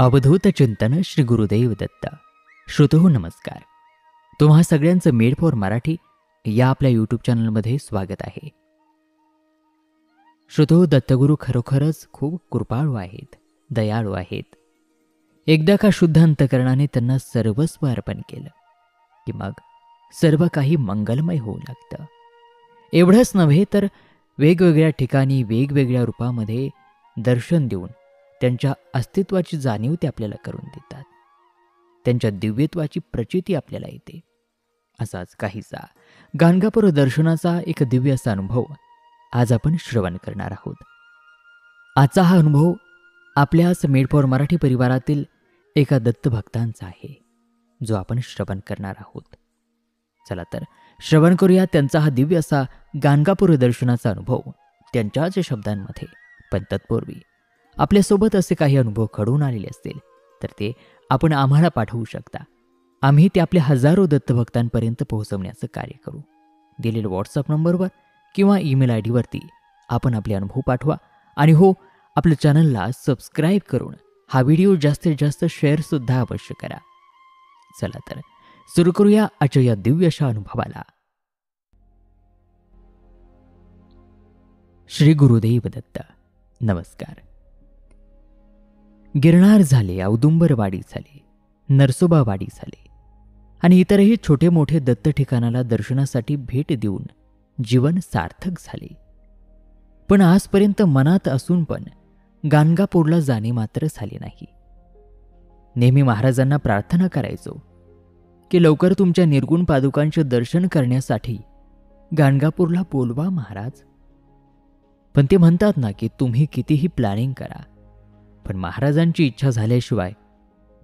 अवधूत चिंतन श्री गुरुदेव दत्त. श्रोतो नमस्कार. तुम्हा सगळ्यांचं मेड फॉर मराठी या आपल्या यूट्यूब चॅनलमध्ये स्वागत आहे. श्रोतो दत्तगुरू खरोखरच खूप कृपाळू आहेत दयाळू आहेत. एकदा का शुद्ध अंतकरणाने त्यांना सर्वस्व अर्पण केलं की मग सर्व काही मंगलमय होऊ लागतं. एवढंच नव्हे तर वेगवेगळ्या ठिकाणी वेगवेगळ्या रूपामध्ये दर्शन देऊन त्यांच्या अस्तित्वाची जाणीव ते आपल्याला करून देतात. त्यांच्या दिव्यत्वाची प्रचिती आपल्याला येते. असाच काहीसा गाणगापूर दर्शनाचा एक दिव्य असा अनुभव आज आपण श्रवण करणार आहोत. आजचा हा अनुभव आपल्याच मेडफॉर मराठी परिवारातील एका दत्तभक्तांचा आहे जो आपण श्रवण करणार आहोत. चला तर श्रवण करूया त्यांचा हा दिव्य असा गाणगापूर दर्शनाचा अनुभव त्यांच्याच शब्दांमध्ये पण तत्पूर्वी आपल्यासोबत असे काही अनुभव घडून आलेले असतील तर ते आपण आम्हाला पाठवू शकता. आम्ही ते आपल्या हजारो दत्तभक्तांपर्यंत पोहोचवण्याचं कार्य करू. दिलेल्या व्हॉट्सअप नंबरवर किंवा ईमेल आय डीवरती आपण आपले अनुभव पाठवा आणि हो आपल्या चॅनलला सबस्क्राईब करून हा व्हिडिओ जास्तीत जास्त शेअरसुद्धा अवश्य करा. चला तर सुरू करूया आजच्या या दिव्य अशा अनुभवाला. श्री गुरुदेव दत्त. नमस्कार. गिरणार झाले औदुंबरवाडी झाले नरसोबावाडी झाले आणि इतरही छोटे मोठे दत्त ठिकाणाला दर्शनासाठी भेट देऊन जीवन सार्थक झाले. पण आजपर्यंत मनात असून पण गाणगापूरला जाणे मात्र झाले नाही. नेहमी महाराजांना प्रार्थना करायचो की लवकर तुमच्या निर्गुण पादुकांचे दर्शन करण्यासाठी गाणगापूरला बोलवा महाराज. पण ते म्हणतात ना की तुम्ही कितीही प्लॅनिंग करा पण महाराजांची इच्छा झाल्याशिवाय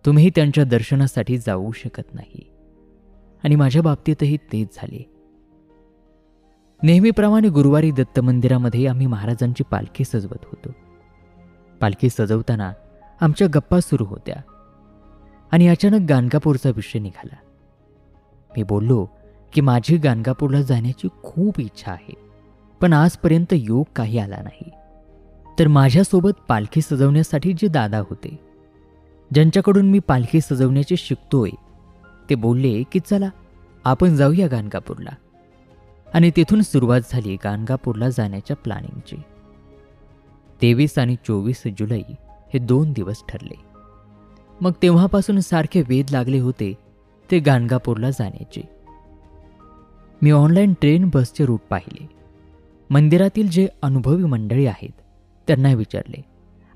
तुम्ही त्यांच्या दर्शनासाठी जाऊ शकत नाही. आणि माझ्या बाबतीतही तेच झाले. नेहमीप्रमाणे गुरुवारी दत्त मंदिरामध्ये आम्ही महाराजांची पालखी सजवत होतो. पालखी सजवताना आमच्या गप्पा सुरू होत्या. आणि अचानक गाणगापूरचा विषय निघाला. मी बोललो की माझी गाणगापूरला जाण्याची खूप इच्छा आहे पण आजपर्यंत योग काही आला नाही. तर माझ्यासोबत पालखी सजवण्यासाठी जे दादा होते ज्यांच्याकडून मी पालखी सजवण्याचे शिकतोय ते बोलले की चला आपण जाऊया गाणगापूरला. आणि तिथून सुरुवात झाली गाणगापूरला जाण्याच्या प्लॅनिंगची. तेवीस आणि चोवीस जुलै हे दोन दिवस ठरले. मग तेव्हापासून सारखे वेध लागले होते ते गाणगापूरला जाण्याचे. मी ऑनलाईन ट्रेन बसचे रूट पाहिले. मंदिरातील जे अनुभवी मंडळी आहेत त्यांना विचारले.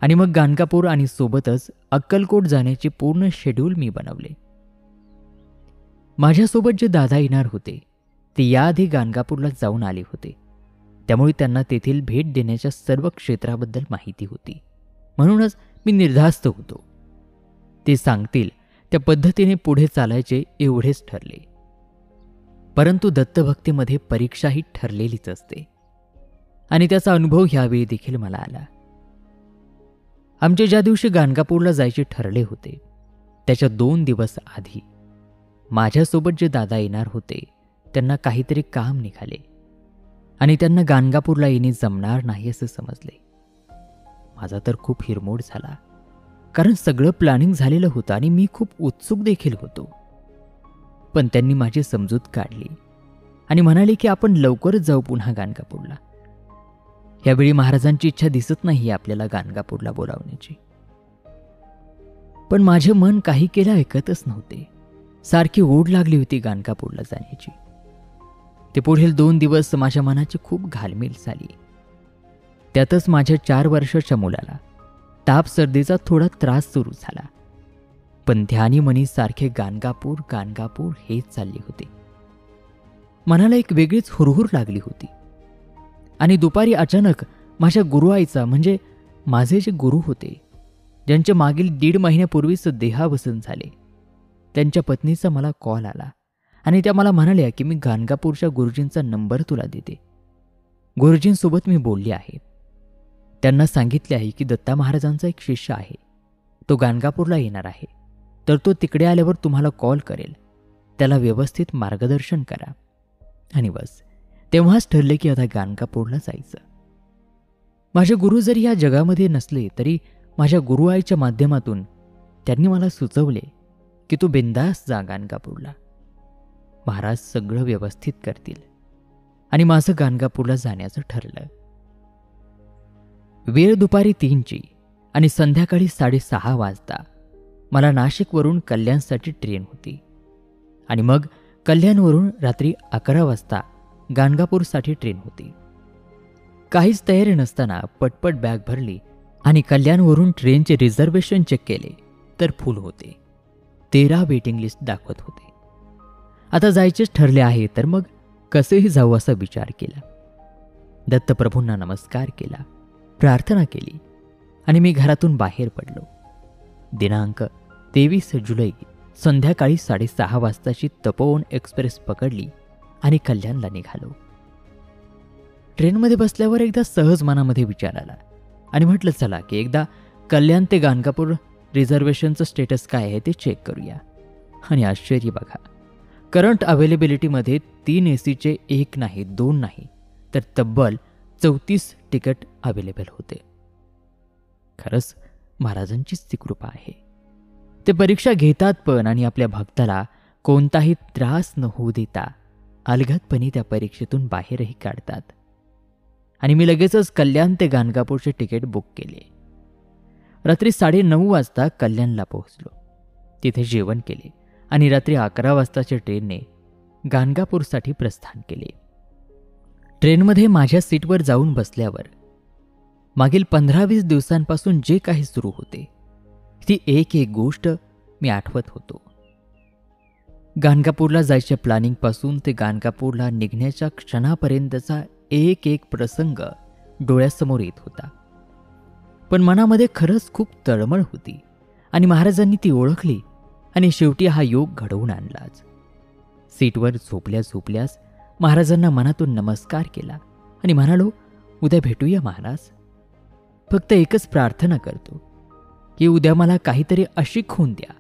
आणि मग गाणकापूर आणि सोबतच अक्कलकोट जाण्याचे पूर्ण शेड्यूल मी बनवले. माझ्यासोबत जे दादा येणार होते ते याआधी गाणगापूरला जाऊन आले होते. त्यामुळे त्यांना तेथील भेट देण्याच्या सर्व क्षेत्राबद्दल माहिती होती. म्हणूनच मी निर्धास्त होतो. ते सांगतील त्या पद्धतीने पुढे चालायचे एवढेच ठरले. परंतु दत्तभक्तीमध्ये परीक्षाही ठरलेलीच असते. आणि त्याचा अनुभव ह्यावेळी देखील मला आला. आमचे ज्या दिवशी गाणगापूरला जायचे ठरले होते त्याच्या दोन दिवस आधी माझ्यासोबत जे दादा येणार होते त्यांना काहीतरी काम निघाले. आणि त्यांना गाणगापूरला येणे जमणार नाही असं समजले. माझा तर खूप हिरमोड झाला कारण सगळं प्लॅनिंग झालेलं होतं आणि मी खूप उत्सुक देखील होतो. पण त्यांनी माझी समजूत काढली आणि म्हणाले की आपण लवकरच जाऊ पुन्हा गाणगापूरला. यावेळी महाराजांची इच्छा दिसत नाही आपल्याला गाणगापूरला बोलावण्याची. पण माझे मन काही केलं ऐकतच नव्हते. सारखी ओढ लागली होती गाणगापूरला जाण्याची. ते पुढील दोन दिवस माझ्या मनाची खूप घालमेल झाली. त्यातच माझ्या चार वर्षाच्या मुलाला ताप सर्दीचा थोडा त्रास सुरू झाला. पण ध्यानी मनी सारखे गाणगापूर गाणगापूर हेच चालले होते. मनाला एक वेगळीच हुरहुर लागली होती. आणि दुपारी अचानक माझ्या गुरुआईचा म्हणजे माझे जे गुरु होते ज्यांचे मागील दीड महिन्यापूर्वीच देहावसन झाले त्यांच्या पत्नीचा मला कॉल आला आणि त्या मला म्हणाल्या की मी गाणगापूरच्या गुरुजींचा नंबर तुला देते. गुरुजींसोबत मी बोलली आहे. त्यांना सांगितले आहे की दत्ता महाराजांचा एक शिष्य आहे. तो गाणगापूरला येणार आहे. तर तो तिकडे आल्यावर तुम्हाला कॉल करेल. त्याला व्यवस्थित मार्गदर्शन करा. आणि बस. तेव्हाच ठरले की आता गाणकापूरला जायचं. माझे गुरु जरी या जगामध्ये नसले तरी माझ्या गुरुआईच्या माध्यमातून त्यांनी मला सुचवले की तू बिंदास जा गाणगापूरला महाराज सगळं व्यवस्थित करतील. आणि माझं गाणगापूरला जाण्याचं ठरलं. वेळ दुपारी तीनची आणि संध्याकाळी साडेसहा वाजता मला नाशिकवरून कल्याणसाठी ट्रेन होती. आणि मग कल्याणवरून रात्री अकरा वाजता गाणगापूरसाठी ट्रेन होती. काहीच तयारी नसताना पटपट बॅग भरली आणि कल्याणवरून ट्रेनचे रिझर्वेशन चेक केले तर फुल होते. तेरा वेटिंग लिस्ट दाखवत होते. आता जायचेच ठरले आहे तर मग कसेही जाऊ असा विचार केला. दत्तप्रभूंना नमस्कार केला प्रार्थना केली आणि मी घरातून बाहेर पडलो. दिनांक तेवीस जुलै संध्याकाळी साडेसहा वाजताची तपोवन एक्सप्रेस पकडली आणि कल्याणला निघालो. ट्रेनमध्ये बसल्यावर एकदा सहज मनामध्ये विचार आला आणि म्हटलं चला की एकदा कल्याण ते गाणगापूर रिझर्वेशनचं स्टेटस काय आहे ते चेक करूया. आणि आश्चर्य बघा करंट अवेलेबिलिटीमध्ये तीन ए सीचे एक नाही दोन नाही तर तब्बल चौतीस तिकीट अवेलेबल होते. खरंच महाराजांचीच ती कृपा आहे. ते परीक्षा घेतात पण आणि आपल्या भक्ताला कोणताही त्रास न होऊ देता अलगदपणे त्या परीक्षेतून बाहेरही काढतात. आणि मी लगेचच कल्याण ते गाणगापूरचे तिकीट बुक केले. रात्री साडे नऊ वाजता कल्याणला पोहोचलो. तिथे जेवण केले आणि रात्री अकरा वाजताच्या ट्रेनने गाणगापूरसाठी प्रस्थान केले. ट्रेनमध्ये माझ्या सीटवर जाऊन बसल्यावर मागील पंधरा वीस दिवसांपासून जे काही सुरू होते ती एक एक गोष्ट मी आठवत होतो. गाणगापूरला जायच्या प्लॅनिंगपासून ते गाणगापूरला निघण्याच्या क्षणापर्यंतचा एक एक प्रसंग डोळ्यासमोर येत होता. पण मनामध्ये खरंच खूप तळमळ होती आणि महाराजांनी ती ओळखली आणि शेवटी हा योग घडवून आणलाच. सीटवर झोपल्या झोपल्यास महाराजांना मनातून नमस्कार केला आणि म्हणालो उद्या भेटूया महाराज. फक्त एकच प्रार्थना करतो की उद्या मला काहीतरी अशी खून द्या.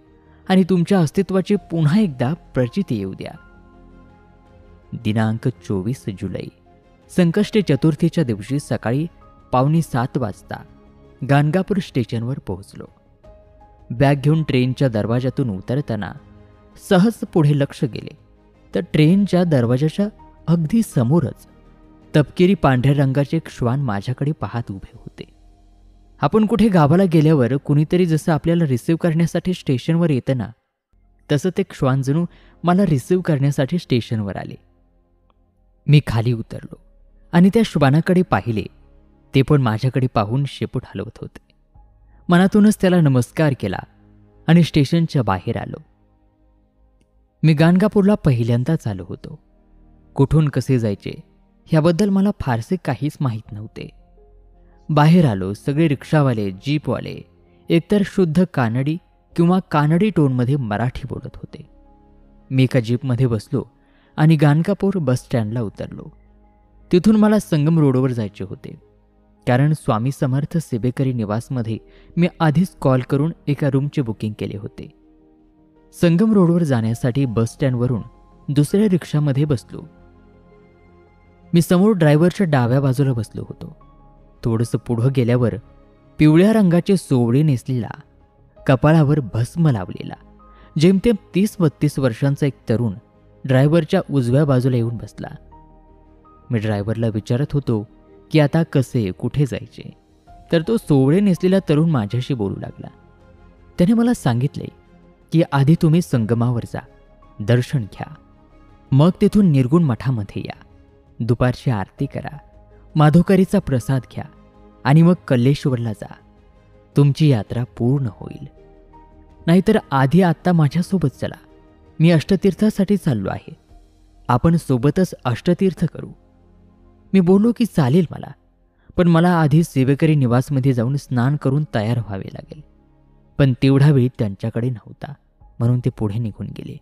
आणि तुमच्या अस्तित्वाची पुन्हा एकदा प्रचिती येऊ द्या. दिनांक चोवीस जुलै. संकष्टी चतुर्थीच्या दिवशी सकाळी पावणे सात वाजता गाणगापूर स्टेशनवर पोहोचलो. बॅग घेऊन ट्रेनच्या दरवाजातून उतरताना सहज पुढे लक्ष गेले. तर ट्रेनच्या दरवाजाच्या अगदी समोरच तपकिरी पांढऱ्या रंगाचे एक श्वान माझ्याकडे पाहत उभे होते. आपण कुठे गावाला गेल्यावर कुणीतरी जसं आपल्याला रिसीव्ह करण्यासाठी स्टेशनवर येतं ना तसं ते श्वान जणू मला रिसीव्ह करण्यासाठी स्टेशनवर आले. मी खाली उतरलो आणि त्या श्वानाकडे पाहिले. ते पण माझ्याकडे पाहून शेपूट हलवत होते. मनातूनच त्याला नमस्कार केला आणि स्टेशनच्या बाहेर आलो. मी गाणगापूरला पहिल्यांदाच आलो होतो. कुठून कसे जायचे ह्याबद्दल मला फारसे काहीच माहीत नव्हते. बाहेर आलो सगळे रिक्षावाले जीपवाले एकतर शुद्ध कानडी किंवा कानडी टोनमध्ये मराठी बोलत होते. मी एका जीपमध्ये बसलो आणि गानकापूर बस स्टँडला उतरलो. तिथून मला संगम रोडवर जायचे होते. कारण स्वामी समर्थ सेबेकरी निवासमध्ये मी आधीच कॉल करून एका रूमचे बुकिंग केले होते. संगम रोडवर जाण्यासाठी बस स्टँडवरून दुसऱ्या रिक्षामध्ये बसलो. मी समोर ड्रायव्हरच्या डाव्या बाजूला बसलो होतो. थोडंसं पुढं गेल्यावर पिवळ्या रंगाचे सोवळे नेसलेला कपाळावर भस्म लावलेला जेमतेम तीस बत्तीस वर्षांचा एक तरुण ड्रायव्हरच्या उजव्या बाजूला येऊन बसला. मी ड्रायव्हरला विचारत होतो की आता कसे कुठे जायचे? तर तो सोवळे नेसलेला तरुण माझ्याशी बोलू लागला. त्याने मला सांगितले की आधी तुम्ही संगमावर जा दर्शन घ्या. मग तिथून निर्गुण मठामध्ये या. दुपारची आरती करा. माधोकरीचा प्रसाद घ्या आणि मग कल्लेश्वरला जा. तुमची यात्रा पूर्ण होईल. नाहीतर आधी आत्ता माझ्यासोबत चला. मी अष्टतीर्थासाठी चाललो आहे. आपण सोबतच अष्टतीर्थ करू. मी बोललो की चालेल मला पण मला आधी सेवेकरी निवासमध्ये जाऊन स्नान करून तयार व्हावे लागेल. पण तेवढा वेळ त्यांच्याकडे नव्हता म्हणून ते पुढे निघून गेले.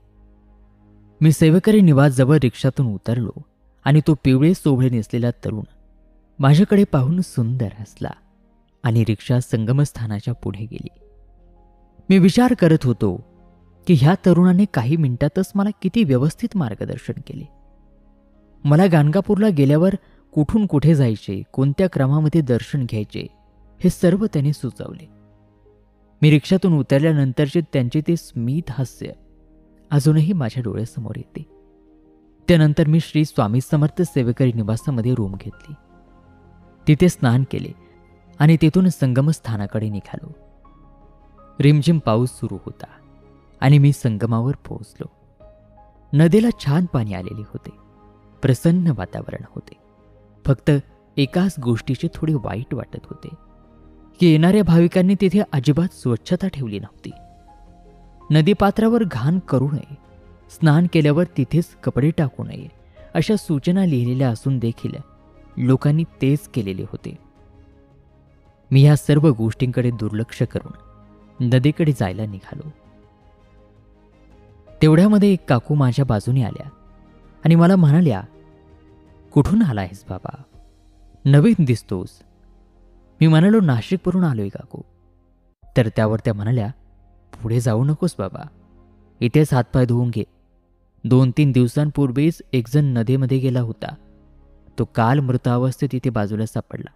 मी सेवेकरी निवासजवळ रिक्षातून उतरलो आणि तो पिवळे सोभळे नेसलेला तरुण माझ्याकडे पाहून सुंदर हसला आणि रिक्षा संगमस्थानाच्या पुढे गेली. मी विचार करत होतो की ह्या तरुणाने काही मिनिटातच मला किती व्यवस्थित मार्गदर्शन केले. मला गाणगापूरला गेल्यावर कुठून कुठे जायचे कोणत्या क्रमामध्ये दर्शन घ्यायचे हे सर्व त्याने सुचवले. मी रिक्षातून उतरल्यानंतरचे त्यांचे ते स्मित हास्य अजूनही माझ्या डोळ्यासमोर येते. त्यानंतर मी श्री स्वामी समर्थ सेवेकरी निवासामध्ये रूम घेतली. तिथे स्नान केले आणि तेथून संगमस्थानाकडे निघालो. रिमझिम पाऊस सुरू होता आणि मी संगमावर पोहोचलो. नदीला छान पाणी आलेले होते. प्रसन्न वातावरण होते. फक्त एकाच गोष्टीचे थोडे वाईट वाटत होते की येणाऱ्या भाविकांनी तिथे अजिबात स्वच्छता ठेवली नव्हती. नदीपात्रावर घाण करू नये स्नान केल्यावर तिथेच कपडे टाकू नये अशा सूचना लिहिलेल्या असून देखील लोकांनी तेच केलेले होते. मी ह्या सर्व गोष्टींकडे दुर्लक्ष करून नदीकडे जायला निघालो. तेवढ्यामध्ये एक काकू माझ्या बाजूने आल्या आणि मला म्हणाल्या कुठून आला आहेस बाबा? नवीन दिसतोस. मी म्हणालो नाशिकवरून आलोय काकू. तर त्यावर त्या म्हणाल्या पुढे जाऊ नकोस बाबा. इथेच हातपाय धुवून घे. दोन तीन दिवसांपूर्वीच एकजण नदीमध्ये गेला होता. तो काल मृतावस्थेत तिथे बाजूला सापडला.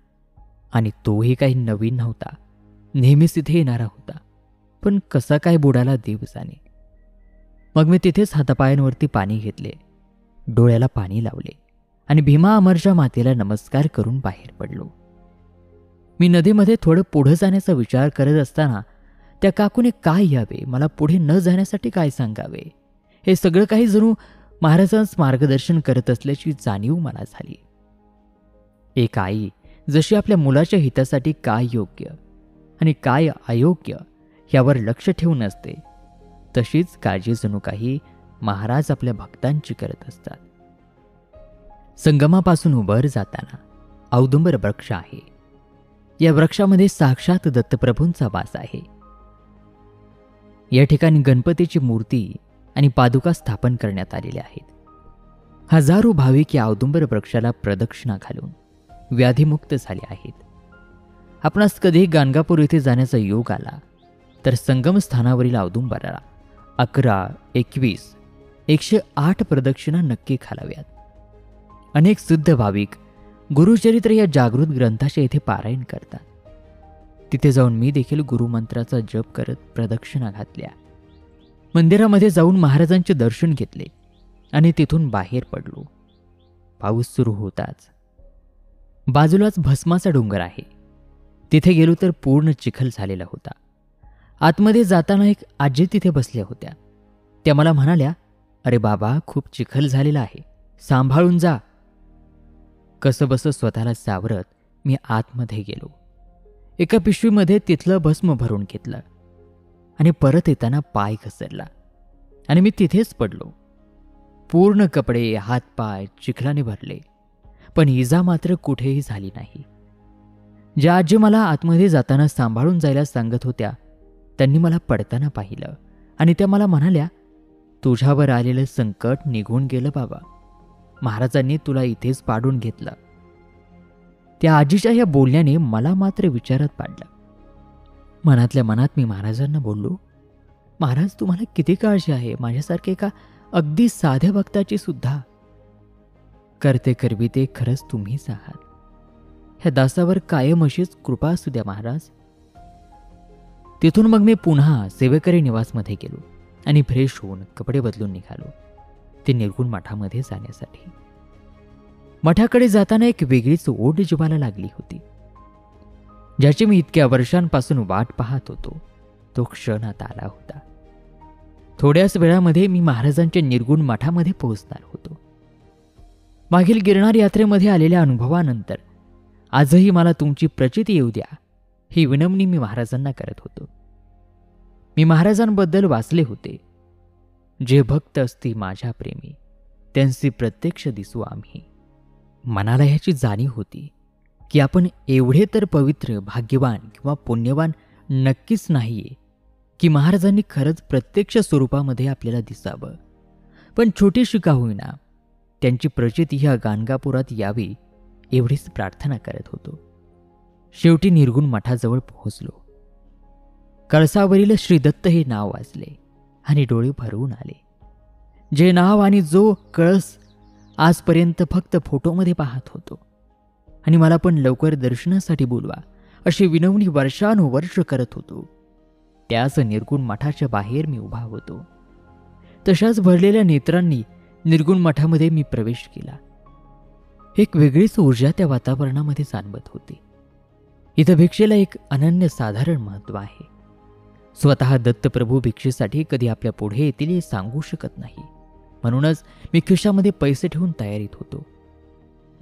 आणि तोही काही नवीन नव्हता. नेहमीच तिथे येणारा होता. पण कसा काय बुडाला दिवसाने? मग मी तिथेच हातापायांवरती पाणी घेतले. डोळ्याला पाणी लावले. आणि भीमा अमरच्या मातेला नमस्कार करून बाहेर पडलो. मी नदीमध्ये थोडं पुढं जाण्याचा विचार करत असताना त्या काकूने काय यावे? मला पुढे न जाण्यासाठी काय सांगावे? हे सगळं काही जणू महाराजांस मार्गदर्शन करत असल्याची जाणीव मला झाली. एक आई जशी आपल्या मुलाच्या हितासाठी काय योग्य आणि काय अयोग्य यावर लक्ष ठेवून असते तशीच काळजी जणू काही महाराज आपल्या भक्तांची करत असतात. संगमापासून उभर जाताना औदुंबर वृक्ष आहे. या वृक्षामध्ये साक्षात दत्तप्रभूंचा वास आहे. या ठिकाणी गणपतीची मूर्ती आणि पादुका स्थापन करण्यात आलेल्या आहेत. हजारो भाविक या औदुंबर वृक्षाला प्रदक्षिणा घालून व्याधीमुक्त झाले आहेत. आपणास कधी गाणगापूर येथे जाण्याचा योग आला तर संगमस्थानावरील औदुंबराला अकरा एकवीस एकशे आठ प्रदक्षिणा नक्की घालाव्यात अनेक सिद्ध भाविक गुरुचरित्र या जागृत ग्रंथाचे येथे पारायण करतात. तिथे जाऊन मी देखील गुरुमंत्राचा जप करत प्रदक्षिणा घातल्या. मंदिरामध्ये जाऊन महाराजांचे दर्शन घेतले आणि तिथून बाहेर पडलो. पाऊस सुरू होताच बाजूलाच भस्माचा डोंगर आहे. तिथे गेलो तर पूर्ण चिखल झालेला होता. आतमध्ये जाताना एक आजी तिथे बसल्या होत्या. त्या मला म्हणाल्या अरे बाबा खूप चिखल झालेला आहे. सांभाळून जा. कसंबसं स्वतःला सावरत मी आतमध्ये गेलो. एका पिशवीमध्ये तिथलं भस्म भरून घेतलं. आणि परत येताना पाय घसरला. आणि मी तिथेच पडलो. पूर्ण कपडे हातपाय चिखलाने भरले. पण इजा मात्र कुठेही झाली नाही. ज्या आजी मला आतमध्ये जाताना सांभाळून जायला सांगत होत्या त्यांनी मला पडताना पाहिलं आणि त्या मला म्हणाल्या तुझ्यावर आलेलं संकट निघून गेलं बाबा. महाराजांनी तुला इथेच पाडून घेतलं. त्या आजीच्या या बोलण्याने मला मात्र विचारात पाडलं. मनातल्या मनात मी महाराजांना बोललो महाराज तुम्हाला किती काळजी आहे? माझ्यासारखे का अगदी साध्या भक्ताची सुद्धा करते करविते खरंच तुम्हीच आहात ह्या दासावर कायम अशीच कृपा असू द्या महाराज. तिथून मग मी पुन्हा सेवेकरी निवासमध्ये गेलो आणि फ्रेश होऊन कपडे बदलून निघालो. ते निर्गुण मठामध्ये जाण्यासाठी. मठाकडे जाताना एक वेगळीच ओढ जीवाला लागली होती. ज्याची मी इतक्या वर्षांपासून वाट पाहत होतो तो क्षण आता आला होता. थोड्याच वेळामध्ये मी महाराजांच्या निर्गुण मठामध्ये पोहोचणार होतो. मागील गिरणार यात्रेमध्ये आलेल्या अनुभवानंतर आजही मला तुमची प्रचिती येऊ द्या ही विनमनी मी महाराजांना करत होतो. मी महाराजांबद्दल वाचले होते. जे भक्त असती माझ्या प्रेमी त्यांची प्रत्यक्ष दिसू आम्ही. मनाला ह्याची जाणीव होती की आपण एवढे तर पवित्र भाग्यवान किंवा पुण्यवान नक्कीच नाहीये की महाराजांनी खरंच प्रत्यक्ष स्वरूपामध्ये आपल्याला दिसावं. पण छोटीशी का होईना त्यांची प्रचिती ह्या गाणगापुरात यावी एवढीच प्रार्थना करत होतो. शेवटी निर्गुण मठाजवळ पोहोचलो. कळसावरील श्रीदत्त हे नाव वाचले आणि डोळे भरवून आले. जे नाव आणि जो कळस आजपर्यंत फक्त फोटोमध्ये पाहत होतो. आणि मला पण लवकर दर्शनासाठी बोलवा अशी विनवणी वर्षानुवर्ष करत होतो. त्याच निर्गुण मठाच्या बाहेर मी उभा होतो. तशाच भरलेल्या नेत्रांनी निर्गुण मठामध्ये मी प्रवेश केला. एक वेगळीच ऊर्जा त्या वातावरणामध्ये जाणवत होती. इथं भिक्षेला एक अनन्य साधारण महत्त्व आहे. स्वतः दत्तप्रभू भिक्षेसाठी कधी आपल्या पुढे येतील हे सांगू शकत नाही. म्हणूनच मी खिशामध्ये पैसे ठेवून तयारीत होतो.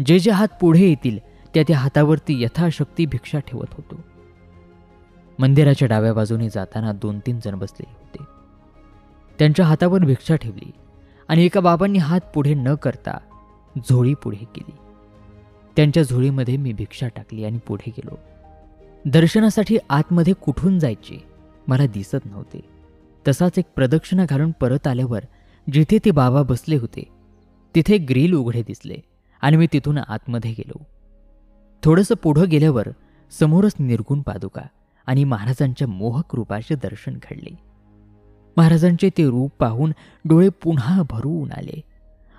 जे जे हात पुढे येतील त्या त्या हातावरती यथाशक्ती भिक्षा ठेवत होतो. मंदिराच्या डाव्या बाजूने जाताना दोन तीन जण बसले होते. त्यांच्या हातावर भिक्षा ठेवली. आणि एका बाबांनी हात पुढे न करता झोळी पुढे केली. त्यांच्या झोळीमध्ये मी भिक्षा टाकली आणि पुढे गेलो. दर्शनासाठी आतमध्ये कुठून जायचे मला दिसत नव्हते. तसाच एक प्रदक्षिणा घालून परत आल्यावर जिथे ते बाबा बसले होते तिथे ग्रिल उघडे दिसले आणि मी तिथून आतमध्ये गेलो. थोडंसं पुढं गेल्यावर समोरच निर्गुण पादुका आणि महाराजांच्या मोहक रूपाचे दर्शन घडले. महाराजांचे ते रूप पाहून डोळे पुन्हा भरून आले.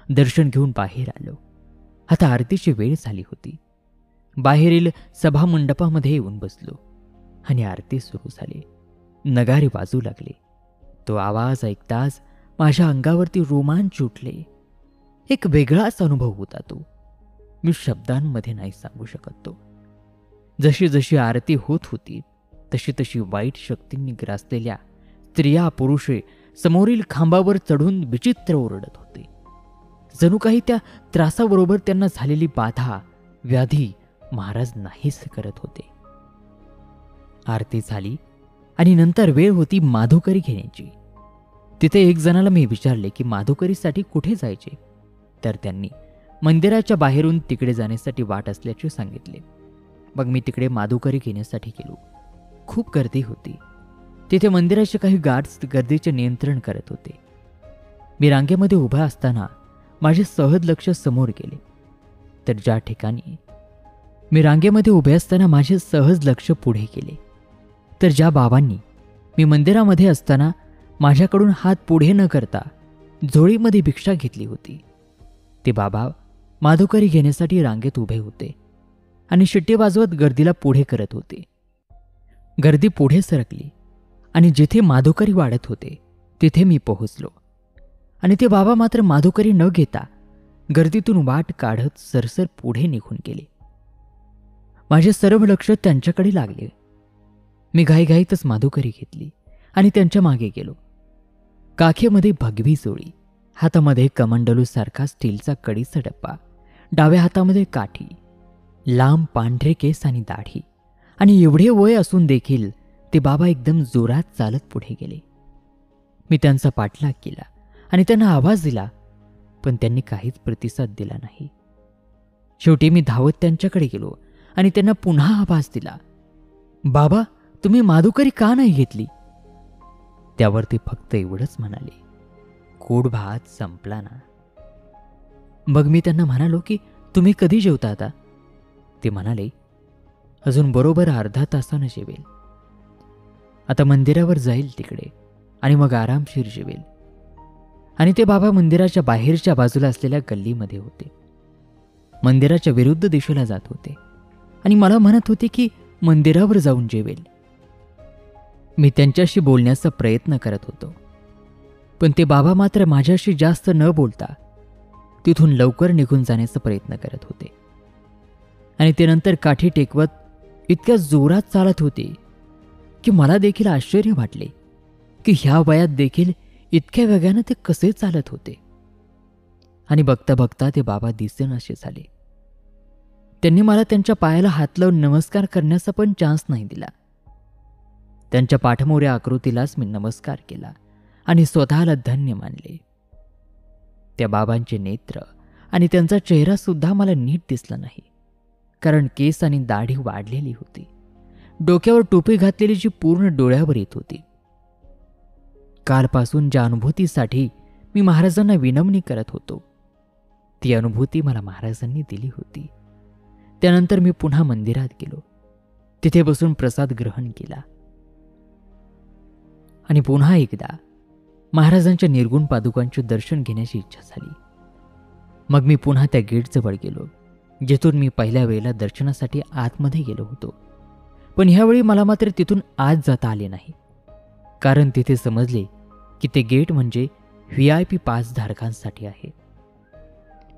दर्शन घेऊन बाहेर आलो. आता आरतीची वेळ झाली होती. बाहेरील सभामंडपामध्ये येऊन बसलो आणि आरती सुरू झाली. नगारे वाजू लागले. तो आवाज ऐकताच माझ्या अंगावरती रोमांच उठले. एक वेगळाच अनुभव होता तो. मी शब्दांमध्ये नाही सांगू शकत तो. जशी जशी आरती होत होती तशी तशी वाईट शक्तींनी ग्रासलेल्या स्त्रिया पुरुषे समोरील खांबावर चढून विचित्र ओरडत होते. जणू काही त्या त्रासाबरोबर त्यांना झालेली बाधा व्याधी महाराज नाहीच करत होते. आरती झाली आणि नंतर वेळ होती माधुकरी घेण्याची. तिथे एक जणाला मी विचारले की माधुकरीसाठी कुठे जायचे? तर त्यांनी मंदिराच्या बाहेरून तिकडे जाण्यासाठी वाट असल्याचे सांगितले. मग मी तिकडे माधुकरी घेण्यासाठी गेलो. खूप गर्दी होती. तिथे मंदिराचे काही गार्ड्स गर्दीचे नियंत्रण करत होते. मी रांगेमध्ये उभा असताना माझे सहज लक्ष समोर गेले. तर ज्या ठिकाणी मी रांगेमध्ये उभे असताना माझे सहज लक्ष पुढे गेले. तर ज्या बाबांनी मी मंदिरामध्ये असताना माझ्याकडून हात पुढे न करता झोळीमध्ये भिक्षा घेतली होती. ते बाबा माधुकरी घेण्यासाठी रांगेत उभे होते आणि शिट्टी वाजवत गर्दीला पुढे करत होते. गर्दी पुढे सरकली. आणि जिथे माधुकरी वाढत होते तिथे मी पोहोचलो. आणि ते बाबा मात्र माधुकरी न घेता गर्दीतून वाट काढत सरसर पुढे निघून गेले. माझे सर्व लक्ष त्यांच्याकडे लागले. मी घाईघाईतच माधुकरी घेतली आणि त्यांच्या मागे गेलो. काखेमध्ये भगवी जोळी हातामध्ये कमंडलूसारखा स्टीलचा कडीचा डब्बा डाव्या हातामध्ये काठी लांब पांढरे केस आणि दाढी आणि एवढे वय असून देखील ते बाबा एकदम जोरात चालत पुढे गेले. मी त्यांचा पाठलाग केला आणि त्यांना आवाज दिला पण त्यांनी काहीच प्रतिसाद दिला नाही. शेवटी मी धावत त्यांच्याकडे गेलो आणि त्यांना पुन्हा आवाज दिला बाबा तुम्ही माधुकरी का नाही घेतली? त्यावर ते फक्त एवढंच म्हणाले कोड भात संपला ना. मग मी त्यांना म्हणालो की तुम्ही कधी जेवता आता? ते म्हणाले अजून बरोबर अर्धा तासानं जेवेल. आता मंदिरावर जाईल तिकडे आणि मग आरामशीर जेवेल आणि ते बाबा मंदिराच्या बाहेरच्या बाजूला असलेल्या गल्लीमध्ये होते. मंदिराच्या विरुद्ध दिशेला जात होते. आणि मला म्हणत होते की मंदिरावर जाऊन जेवेल. मी त्यांच्याशी बोलण्याचा प्रयत्न करत होतो. पण ते बाबा मात्र माझ्याशी जास्त न बोलता तिथून लवकर निघून जाण्याचा प्रयत्न करत होते. आणि ते नंतर काठी टेकवत इतक्या जोरात चालत होते की मला देखील आश्चर्य वाटले की ह्या वयात देखील इतक्या वेगानं ते कसे चालत होते. आणि बघता बघता ते बाबा दिसेनासे झाले. त्यांनी मला त्यांच्या पायाला हात लावून नमस्कार करण्याचा पण चान्स नाही दिला. त्यांच्या पाठमोऱ्या आकृतीलाच मी नमस्कार केला आणि स्वतःला धन्य मानले. त्या बाबांचे नेत्र आणि त्यांचा चेहरा सुद्धा मला नीट दिसला नाही कारण केस आणि दाढी वाढलेली होती. डोक्यावर टोपी घातलेली जी पूर्ण डोळ्यावर येत होती. कालपासून ज्या अनुभूतीसाठी मी महाराजांना विनवणी करत होतो ती अनुभूती मला महाराजांनी दिली होती. त्यानंतर मी पुन्हा मंदिरात गेलो. तिथे बसून प्रसाद ग्रहण केला. आणि पुन्हा एकदा महाराजांच्या निर्गुण पादुकांचे दर्शन घेण्याची इच्छा झाली. मग मी पुन्हा त्या गेटजवळ गेलो जिथून मी पहिल्या वेळेला दर्शनासाठी आतमध्ये गेलो होतो. पण ह्यावेळी मला मात्र तिथून आत जाता आले नाही. कारण तिथे समजले की ते गेट म्हणजे व्ही आय पी पास धारकांसाठी आहे.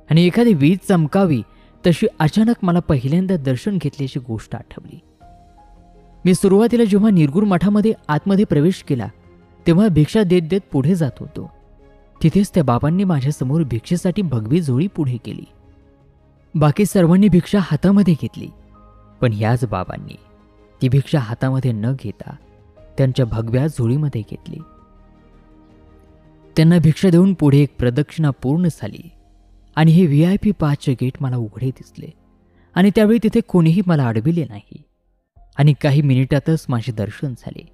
आणि एखादी वीज चमकावी तशी अचानक मला पहिल्यांदा दर्शन घेतल्याची गोष्ट आठवली. मी सुरुवातीला जेव्हा निर्गुण मठामध्ये आतमध्ये प्रवेश केला तेव्हा भिक्षा देत देत पुढे जात होतो. तिथेच त्या बाबांनी माझ्यासमोर भिक्षेसाठी भगवी जोळी पुढे केली. बाकी सर्वांनी भिक्षा हातामध्ये घेतली पण ह्याच बाबांनी ती भिक्षा हातामध्ये न घेता त्यांच्या भगव्या झोळीमध्ये घेतली. त्यांना भिक्षा देऊन पुढे एक प्रदक्षिणा पूर्ण झाली आणि हे व्ही आय पी पाचचे गेट मला उघडे दिसले आणि त्यावेळी तिथे कोणीही मला अडविले नाही. आणि काही मिनिटातच माझे दर्शन झाले.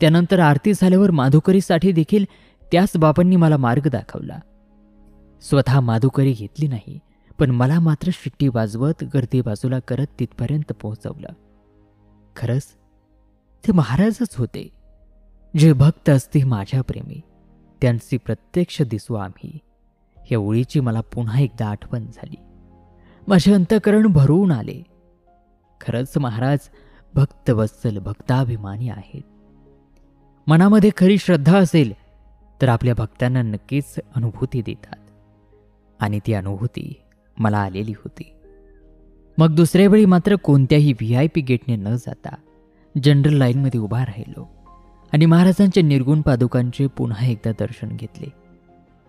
त्यानंतर आरती झाल्यावर माधुकरीसाठी देखील त्याच बाबांनी मला मार्ग दाखवला. स्वतः माधुकरी घेतली नाही पण मला मात्र शिट्टी वाजवत गर्दी बाजूला करत तिथपर्यंत पोहोचवलं. खरंच? ते महाराजच होते. जे भक्त असते माझ्या प्रेमी त्यांची प्रत्यक्ष दिसू आम्ही. या ओळीची मला पुन्हा एकदा आठवण झाली. माझे अंतकरण भरून आले. खरंच महाराज भक्तवत्सल भक्ताभिमानी आहेत. मनामध्ये खरी श्रद्धा असेल तर आपल्या भक्तांना नक्कीच अनुभूती देतात. आणि ती अनुभूती मला आलेली होती. मग दुसऱ्या वेळी मात्र कोणत्याही व्ही आय पी गेटने न जाता जनरल लाईनमध्ये उभा राहिलो आणि महाराजांच्या निर्गुण पादुकांचे पुन्हा एकदा दर्शन घेतले.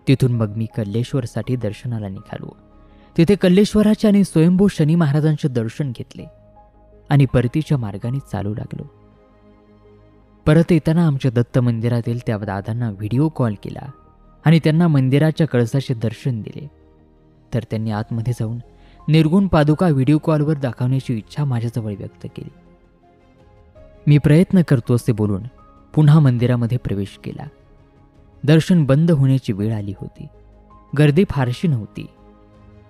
तिथून मग मी कल्लेश्वरसाठी दर्शनाला निघालो. तिथे कल्लेश्वराचे आणि स्वयंभू शनी महाराजांचे दर्शन घेतले आणि परतीच्या मार्गाने चालू लागलो. परत येताना आमच्या दत्त मंदिरातील त्या दादांना व्हिडिओ कॉल केला आणि त्यांना मंदिराच्या कळसाचे दर्शन दिले. तर त्यांनी आतमध्ये जाऊन निर्गुण पादुका व्हिडिओ कॉलवर दाखवण्याची इच्छा माझ्याजवळ व्यक्त केली. मी प्रयत्न करतो असे बोलून पुन्हा मंदिरामध्ये प्रवेश केला. दर्शन बंद होण्याची वेळ आली होती. गर्दी फारशी नव्हती.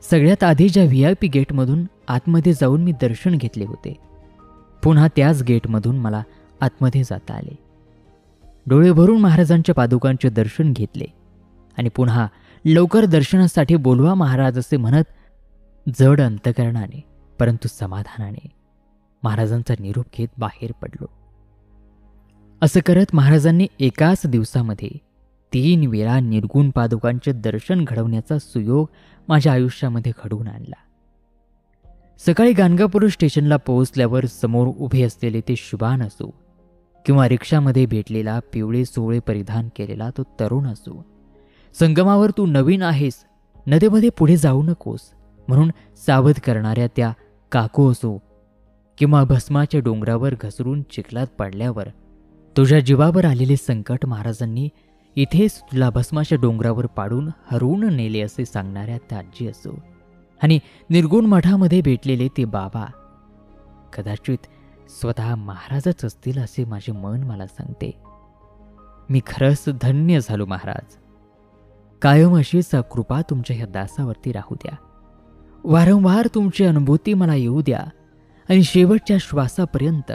सगळ्यात आधी ज्या व्ही आय पी गेटमधून आतमध्ये जाऊन मी दर्शन घेतले होते पुन्हा त्याच गेटमधून मला आतमध्ये जाता आले. डोळे भरून महाराजांच्या पादुकांचे दर्शन घेतले आणि पुन्हा लवकर दर्शनासाठी बोलवा महाराज असे म्हणत जड अंतकरणाने परंतु समाधानाने महाराजांचा निरोप घेत बाहेर पडलो. असं करत महाराजांनी एकाच दिवसामध्ये तीन वेळा निर्गुण पादुकांचे दर्शन घडवण्याचा सुयोग माझ्या आयुष्यामध्ये घडवून आणला. सकाळी गाणगापूर स्टेशनला पोहोचल्यावर समोर उभे असलेले ते शुभान असो किंवा रिक्षामध्ये भेटलेला पिवळे सोळे परिधान केलेला तो तरुण असो संगमावर तू नवीन आहेस नदीमध्ये पुढे जाऊ नकोस म्हणून सावध करणाऱ्या त्या काकू असो किंवा भस्माच्या डोंगरावर घसरून चिखलात पडल्यावर तुझ्या जीवावर आलेले संकट महाराजांनी इथेच तुला भस्माच्या डोंगरावर पाडून हरवून नेले असे सांगणाऱ्या त्या आजी असो. आणि निर्गुण मठामध्ये भेटलेले ते बाबा कदाचित स्वतः महाराजच असतील असे माझे मन मला सांगते. मी खरंच धन्य झालो महाराज. कायम अशीच कृपा तुमच्या ह्या दासावरती राहू द्या. वारंवार तुमची अनुभूती मला येऊ द्या आणि शेवटच्या श्वासापर्यंत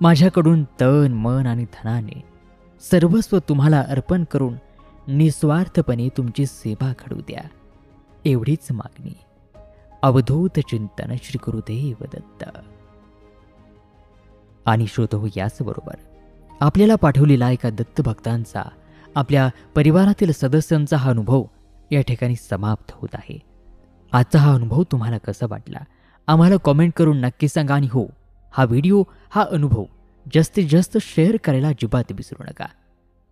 माझ्याकडून तन मन आणि धनाने सर्वस्व तुम्हाला अर्पण करून निस्वार्थपणे तुमची सेवा घडू द्या. एवढीच मागणी. अवधूत चिंतन श्री गुरुदेव दत्त. आणि श्रोतो याचबरोबर आपल्याला पाठवलेला एका दत्तभक्तांचा आपल्या परिवारातील सदस्यांचा हा अनुभव या ठिकाणी समाप्त होत आहे. आजचा हा अनुभव तुम्हाला कसा वाटला? आम्हाला कॉमेंट करून नक्की सांगा आणि हो हा व्हिडिओ हा अनुभव जास्तीत जास्त शेअर करायला अजिबात विसरू नका.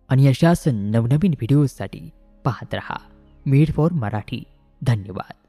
आणि अशाच नवनवीन व्हिडिओजसाठी पाहत रहा. मीड फॉर मराठी. धन्यवाद.